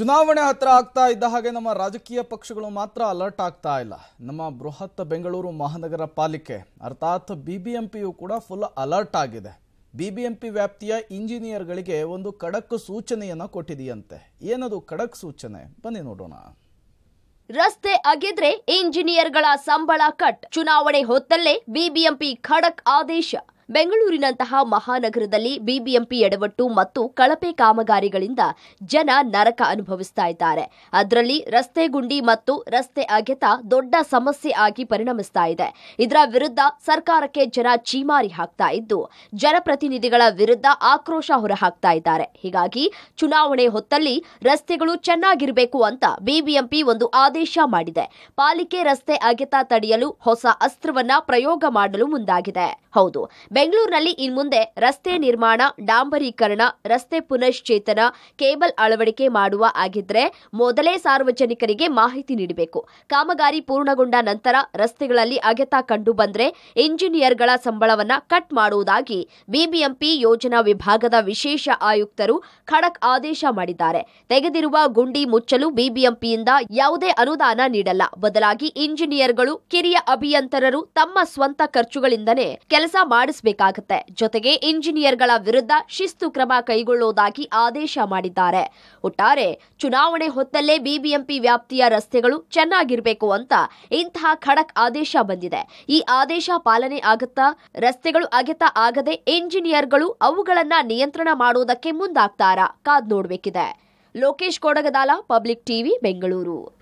ಚುನಾವಣೆ ಹತ್ರ ಆಗ್ತಾ ಇದ್ದ ಹಾಗೆ ನಮ್ಮ ರಾಜಕೀಯ ಪಕ್ಷಗಳು ಮಾತ್ರ ಅಲರ್ಟ್ ಆಗ್ತಾ ಇಲ್ಲ. ನಮ್ಮ ಬೃಹತ್ ಬೆಂಗಳೂರು ಮಹಾನಗರ ಪಾಲಿಕೆ, ಅರ್ಥಾತ್ ಬಿಬಿಎಂಪಿಯು ಕೂಡ ಫುಲ್ ಅಲರ್ಟ್ ಆಗಿದೆ. ಬಿಬಿಎಂಪಿ ವ್ಯಾಪ್ತಿಯ ಇಂಜಿನಿಯರ್ಗಳಿಗೆ ಒಂದು ಖಡಕ್ ಸೂಚನೆಯನ್ನು ಕೊಟ್ಟಿದೆಯಂತೆ. ಏನದು ಖಡಕ್ ಸೂಚನೆ? ಬನ್ನಿ ನೋಡೋಣ. ರಸ್ತೆ ಅಗೆದ್ರೆ ಇಂಜಿನಿಯರ್ಗಳ ಸಂಬಳ ಕಟ್ ಚುನಾವಣೆ ಹೊತ್ತಲ್ಲೇ ಬಿಬಿಎಂಪಿ ಖಡಕ್ ಆದೇಶ. ಬೆಂಗಳೂರಿನಂತಹ ಮಹಾನಗರದಲ್ಲಿ ಬಿಬಿಎಂಪಿ ಎಡವಟ್ಟು ಮತ್ತು ಕಳಪೆ ಕಾಮಗಾರಿಗಳಿಂದ ಜನ ನರಕ ಅನುಭವಿಸ್ತಾ ಇದ್ದಾರೆ. ಅದರಲ್ಲಿ ರಸ್ತೆ ಗುಂಡಿ ಮತ್ತು ರಸ್ತೆ ಅಗೆತ ದೊಡ್ಡ ಸಮಸ್ಯೆ ಆಗಿ ಪರಿಣಮಿಸ್ತಾ ಇದೆ. ಇದರ ವಿರುದ್ಧ ಸರ್ಕಾರಕ್ಕೆ ಜನ ಚೀಮಾರಿ ಹಾಕ್ತಾ ಇದ್ದು, ಜನಪ್ರತಿನಿಧಿಗಳ ವಿರುದ್ಧ ಆಕ್ರೋಶ ಹೊರಹಾಕ್ತಾ ಇದ್ದಾರೆ. ಹೀಗಾಗಿ ಚುನಾವಣೆ ಹೊತ್ತಲ್ಲಿ ರಸ್ತೆಗಳು ಚೆನ್ನಾಗಿರಬೇಕು ಅಂತ ಬಿಬಿಎಂಪಿ ಒಂದು ಆದೇಶ ಮಾಡಿದೆ. ಪಾಲಿಕೆ ರಸ್ತೆ ಅಗೆತ ತಡೆಯಲು ಹೊಸ ಅಸ್ತ್ರವನ್ನ ಪ್ರಯೋಗ ಮಾಡಲು ಮುಂದಾಗಿದೆ. ಹೌದು ಬೆಂಗಳೂರಿನಲ್ಲಿ ಇನ್ಮುಂದೆ ರಸ್ತೆ ನಿರ್ಮಾಣ, ಡಾಂಬರೀಕರಣ, ರಸ್ತೆ ಪುನಶ್ಚೇತನ, ಕೇಬಲ್ ಅಳವಡಿಕೆ ಮಾಡುವ ಆಗಿದ್ರೆ ಮೊದಲೇ ಸಾರ್ವಜನಿಕರಿಗೆ ಮಾಹಿತಿ ನೀಡಬೇಕು. ಕಾಮಗಾರಿ ಪೂರ್ಣಗೊಂಡ ನಂತರ ರಸ್ತೆಗಳಲ್ಲಿ ಅಗೆತ ಕಂಡು ಬಂದ್ರೆ ಇಂಜಿನಿಯರ್ಗಳ ಸಂಬಳವನ್ನ ಕಟ್ ಮಾಡುವುದಾಗಿ ಬಿಬಿಎಂಪಿ ಯೋಜನಾ ವಿಭಾಗದ ವಿಶೇಷ ಆಯುಕ್ತರು ಖಡಕ್ ಆದೇಶ ಮಾಡಿದ್ದಾರೆ. ತೆಗೆದಿರುವ ಗುಂಡಿ ಮುಚ್ಚಲು ಬಿಬಿಎಂಪಿಯಿಂದ ಯಾವುದೇ ಅನುದಾನ ನೀಡಲ್ಲ. ಬದಲಾಗಿ ಇಂಜಿನಿಯರ್ಗಳು ಕಿರಿಯ ಅಭಿಯಂತರರು ತಮ್ಮ ಸ್ವಂತ ಖರ್ಚುಗಳಿಂದನೇ ಕೆಲಸ ಮಾಡಿಸಬೇಕಾಗುತ್ತೆ ಜೊತೆಗೆ ಇಂಜಿನಿಯರ್ಗಳ ವಿರುದ್ಧ ಶಿಸ್ತು ಕ್ರಮ ಕೈಗೊಳ್ಳುವುದಾಗಿ ಆದೇಶ ಮಾಡಿದ್ದಾರೆ. ಒಟ್ಟಾರೆ, ಚುನಾವಣೆ ಹೊತ್ತಲ್ಲೇ ಬಿಬಿಎಂಪಿ ವ್ಯಾಪ್ತಿಯ ರಸ್ತೆಗಳು ಚೆನ್ನಾಗಿರಬೇಕು ಅಂತ ಇಂತಹ ಖಡಕ್ ಆದೇಶ ಬಂದಿದೆ. ಈ ಆದೇಶ ಪಾಲನೆ ಆಗುತ್ತಾ? ರಸ್ತೆಗಳು ಅಗೆತ ಆಗದೆ ಇಂಜಿನಿಯರ್ಗಳು ಅವುಗಳನ್ನ ನಿಯಂತ್ರಣ ಮಾಡುವುದಕ್ಕೆ ಮುಂದಾಗ್ತಾರಾ? ಕಾದ್ ನೋಡ್ಬೇಕಿದೆ. Lokesh Kodagadala, public TV, Bengaluru.